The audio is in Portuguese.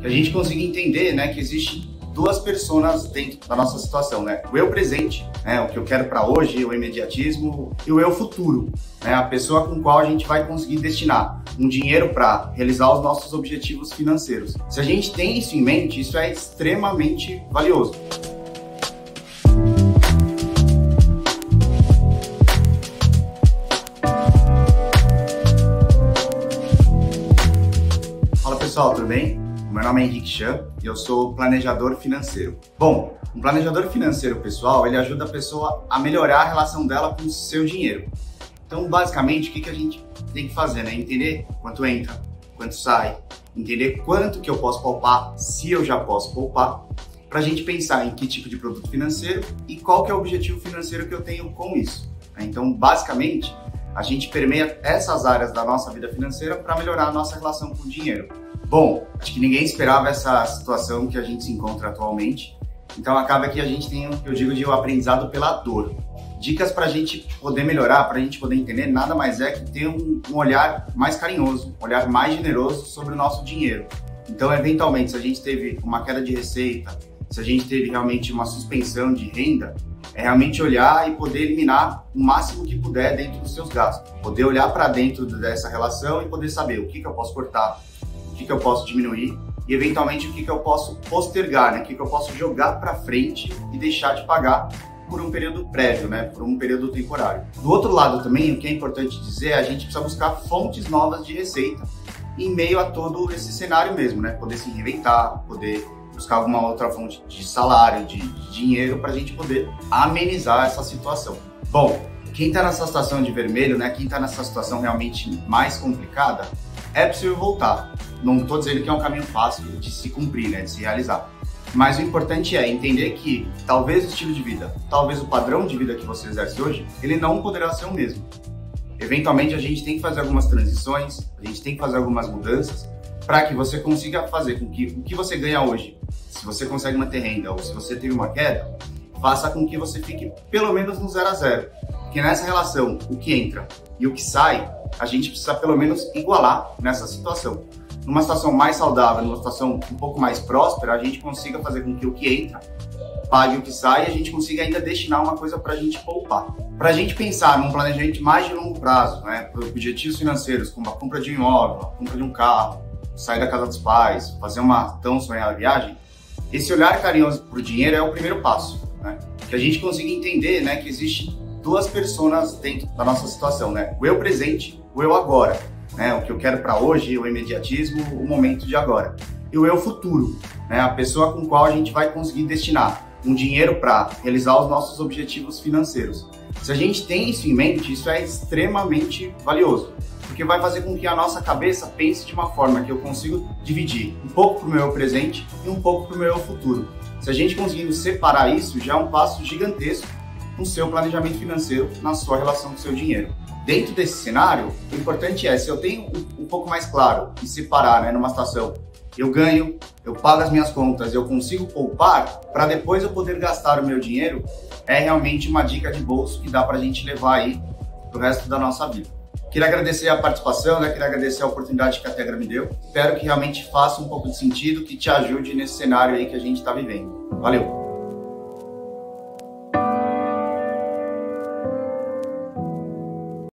que a gente consiga entender, né, que existe duas personas dentro da nossa situação, né? O eu presente, né, o que eu quero para hoje, o imediatismo, e o eu futuro, né, a pessoa com qual a gente vai conseguir destinar um dinheiro para realizar os nossos objetivos financeiros. Se a gente tem isso em mente, isso é extremamente valioso. Fala pessoal, tudo bem? Meu nome é Henrique Chan e eu sou planejador financeiro. Bom, um planejador financeiro pessoal, ele ajuda a pessoa a melhorar a relação dela com o seu dinheiro. Então, basicamente, o que, que a gente tem que fazer, né? Entender quanto entra, quanto sai, entender quanto que eu posso poupar, se eu já posso poupar, para a gente pensar em que tipo de produto financeiro e qual que é o objetivo financeiro que eu tenho com isso. Né? Então, basicamente, a gente permeia essas áreas da nossa vida financeira para melhorar a nossa relação com o dinheiro. Bom, acho que ninguém esperava essa situação que a gente se encontra atualmente. Então acaba que a gente tem eu digo de um aprendizado pela dor. Dicas para a gente poder melhorar, para a gente poder entender, nada mais é que ter um, um olhar mais carinhoso, um olhar mais generoso sobre o nosso dinheiro. Então, eventualmente, se a gente teve uma queda de receita, se a gente teve realmente uma suspensão de renda, é realmente olhar e poder eliminar o máximo que puder dentro dos seus gastos. Poder olhar para dentro dessa relação e poder saber o que, que eu posso cortar, que, que eu posso diminuir e eventualmente o que, que eu posso postergar, né? o que, que eu posso jogar para frente e deixar de pagar por um período prévio, né? por um período temporário. Do outro lado também, o que é importante dizer é a gente precisa buscar fontes novas de receita em meio a todo esse cenário mesmo, né? Poder se reinventar, poder buscar alguma outra fonte de salário, de, de dinheiro para a gente poder amenizar essa situação. Bom, quem está nessa situação de vermelho, né? Quem está nessa situação realmente mais complicada, é possível voltar. Não estou dizendo que é um caminho fácil de se cumprir, né, de se realizar. Mas o importante é entender que talvez o estilo de vida, talvez o padrão de vida que você exerce hoje, ele não poderá ser o mesmo. Eventualmente a gente tem que fazer algumas transições, a gente tem que fazer algumas mudanças para que você consiga fazer com que o que você ganha hoje, se você consegue manter renda ou se você teve uma queda, faça com que você fique pelo menos no zero a zero. Porque nessa relação, o que entra e o que sai, a gente precisa pelo menos igualar nessa situação. Numa situação mais saudável, numa situação um pouco mais próspera, a gente consiga fazer com que o que entra pague o que sai e a gente consiga ainda destinar uma coisa para a gente poupar. Para a gente pensar num planejamento mais de longo prazo, né, para objetivos financeiros, como a compra de um imóvel, a compra de um carro, sair da casa dos pais, fazer uma tão sonhada viagem, esse olhar carinhoso para o dinheiro é o primeiro passo. Né? Que a gente consiga entender né, que existe duas personas dentro da nossa situação, né? O eu presente, o eu agora, né? O que eu quero para hoje, o imediatismo, o momento de agora. E o eu futuro, né? A pessoa com qual a gente vai conseguir destinar um dinheiro para realizar os nossos objetivos financeiros. Se a gente tem isso em mente, isso é extremamente valioso, porque vai fazer com que a nossa cabeça pense de uma forma que eu consigo dividir um pouco para o meu eu presente e um pouco para o meu eu futuro. Se a gente conseguir separar isso, já é um passo gigantesco no seu planejamento financeiro, na sua relação com o seu dinheiro. Dentro desse cenário, o importante é, se eu tenho um, pouco mais claro e separar, né, numa situação, eu ganho, eu pago as minhas contas, eu consigo poupar, para depois eu poder gastar o meu dinheiro, é realmente uma dica de bolso que dá para a gente levar aí pro resto da nossa vida. Queria agradecer a participação, né? queria agradecer a oportunidade que a Tegra me deu. Espero que realmente faça um pouco de sentido, que te ajude nesse cenário aí que a gente está vivendo. Valeu!